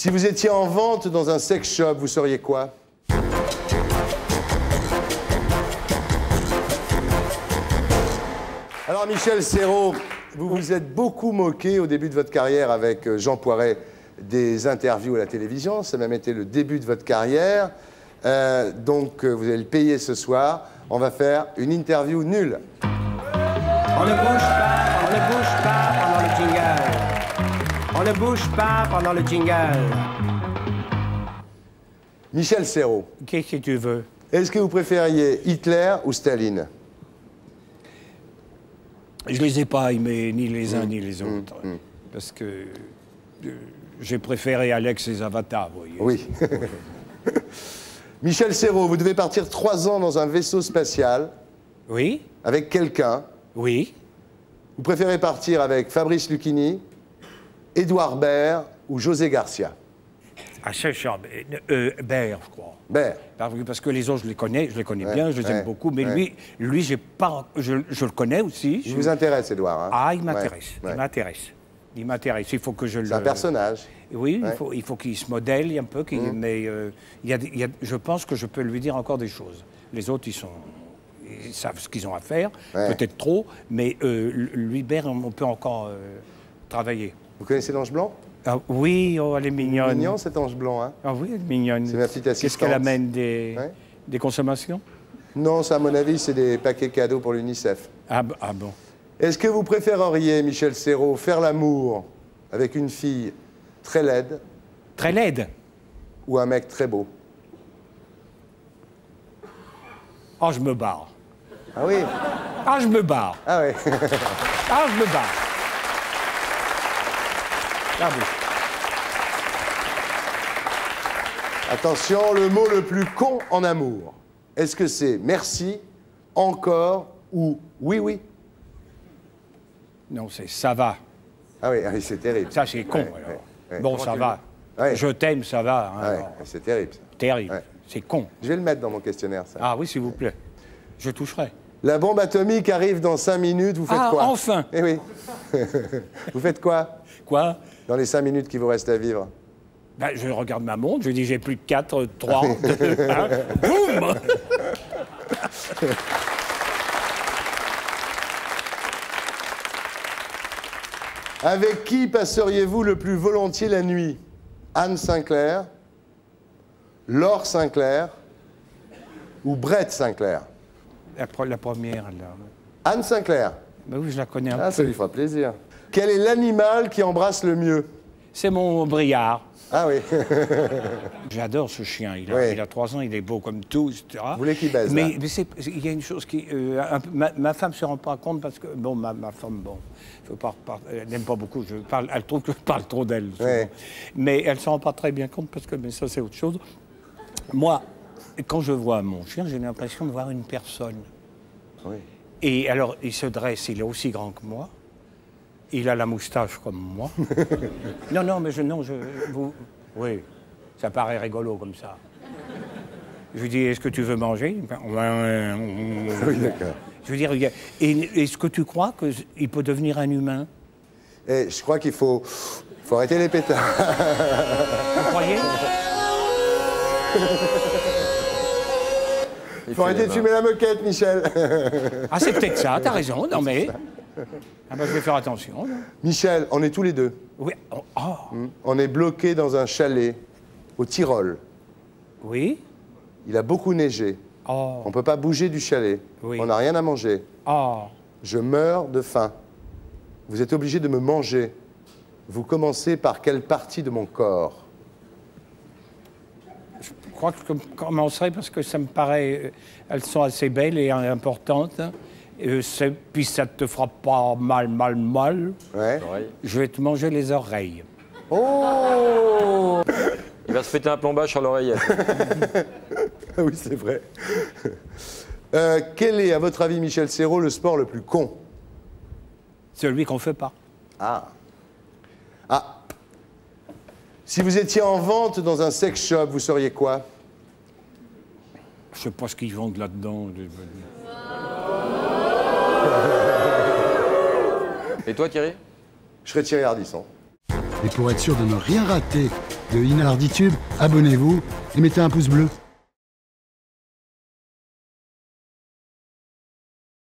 Si vous étiez en vente dans un sex shop, vous seriez quoi? Alors Michel Serrault, vous vous êtes beaucoup moqué au début de votre carrière avec euh, Jean Poiret des interviews à la télévision. Ça a même été le début de votre carrière. Euh, donc euh, vous allez le payer ce soir. On va faire une interview nulle. On ne bouge pas, ne bouge pas pendant le jingle. Michel Serrault, Qu'est-ce que tu veux? Est-ce que vous préfériez Hitler ou Staline? Je les ai pas aimés, ni les Mmh. uns ni les autres. Parce que euh, j'ai préféré Alex et Zavata, vous voyez. Oui. Michel Serrault, vous devez partir trois ans dans un vaisseau spatial Oui avec quelqu'un. Oui Vous préférez partir avec Fabrice Lucchini, Édouard Baird ou José Garcia? Ah, c'est ça. euh, euh, Baird, je crois. Baird. Parce que- les autres, je les connais, je les connais Ouais, bien, je les ouais, aime beaucoup. Mais ouais. lui, lui j'ai pas, je, je le connais aussi. Il Je- vous intéresse, Édouard hein? Ah, il m'intéresse. Il m'intéresse. Il m'intéresse. Il faut que je le. C'est un personnage. Oui, il faut, il faut qu'il se modèle un peu, qu'il- mais euh, il y a il y a- je pense que je peux lui dire encore des choses. Les autres, ils sont. Ils savent ce qu'ils ont à faire, Ouais. peut-être trop, mais euh, lui, Bert, on peut encore euh, travailler. Vous connaissez l'ange blanc? Ah, oui, oh, elle est mignonne. Mignon cet ange blanc, hein? Ah oui, elle est mignonne. C'est ma petite Qu'est-ce assistante. qu'elle amène des, Ouais. des consommations? Non, ça, à mon avis, c'est des paquets cadeaux pour l'UNICEF. ah, ah bon. Est-ce que vous préféreriez, Michel Serrault, faire l'amour avec une fille très laide Très laide? ou un mec très beau? Ah, je me barre. Ah oui? Ah, je me barre. Ah oui. Ah, je me barre. Attention, le mot le plus con en amour. Est-ce que c'est merci, encore ou oui, oui? Non, c'est ça va. Ah oui, ah oui, c'est terrible. Ça, c'est con, Ouais, alors. ouais, ouais. Bon, ça va. Ouais. Je t'aime, ça va. hein, c'est terrible. ça. Terrible. Ouais. C'est con. Je vais le mettre dans mon questionnaire, ça. Ah oui, s'il vous plaît. Je toucherai. La bombe atomique arrive dans 5 minutes, vous faites Ah, quoi enfin Eh oui. vous faites quoi Quoi dans les 5 minutes qui vous restent à vivre Ben, Je regarde ma montre, je dis j'ai plus de 4, 3, 2, 1. Boum Avec qui passeriez-vous le plus volontiers la nuit? Anne Sinclair, Laure Sinclair ou Brett Sinclair? La, pre- la première, là. Anne Sinclair. Ben oui, je la connais un Ah, ça peu. lui fera plaisir. Quel est l'animal qui embrasse le mieux? C'est mon briard. Ah oui. J'adore ce chien. Il a, Oui. il a 3 ans, il est beau comme tout, etc. Vous voulez qu'il baise, Mais, mais c'est- il y a une chose qui. euh, un ma, ma femme ne se rend pas compte parce que. Bon, ma, ma femme, bon, veux pas elle n'aime pas beaucoup. Je parle, elle trouve que je parle trop d'elle. Oui. Mais elle ne s'en rend pas très bien compte parce que mais ça, c'est autre chose. Moi, quand je vois mon chien, j'ai l'impression de voir une personne. Oui. Et alors, il se dresse, il est aussi grand que moi. Il a la moustache comme moi. non, non, mais je, non, je, vous, oui, ça paraît rigolo comme ça. Je lui dis, est-ce que tu veux manger? Oui, d'accord. Je veux dire, et- est-ce que tu crois qu'il peut devenir un humain? Et je crois qu'il faut, faut arrêter les pétards. Vous croyez? Il faut arrêter de fumer la moquette, Michel. Ah, c'est peut-être ça, t'as raison, non mais. Ah ben, je vais faire attention. là. Michel, on est tous les deux. Oui, oh, oh, On est bloqués dans un chalet au Tyrol. oui, Il a beaucoup neigé. oh, On ne peut pas bouger du chalet. Oui. On n'a rien à manger. oh. Je meurs de faim. Vous êtes obligé de me manger. Vous commencez par quelle partie de mon corps? Crois que je commencerai parce que ça me paraît. euh, Elles sont assez belles et importantes. C'est- puis ça te fera pas mal, mal, mal. Ouais. Je vais te manger les oreilles. Oh Il va se péter un plombage sur l'oreillette. Oui, c'est vrai. Euh, quel est, à votre avis, Michel Serrault, le sport le plus con? Celui qu'on fait pas. Ah. Ah. Si vous étiez en vente dans un sex shop, vous seriez quoi? Je sais pas ce qu'ils vendent là-dedans. Et toi, Thierry? Je serais Thierry Ardisson. Et pour être sûr de ne rien rater de Inarditube, abonnez-vous et mettez un pouce bleu.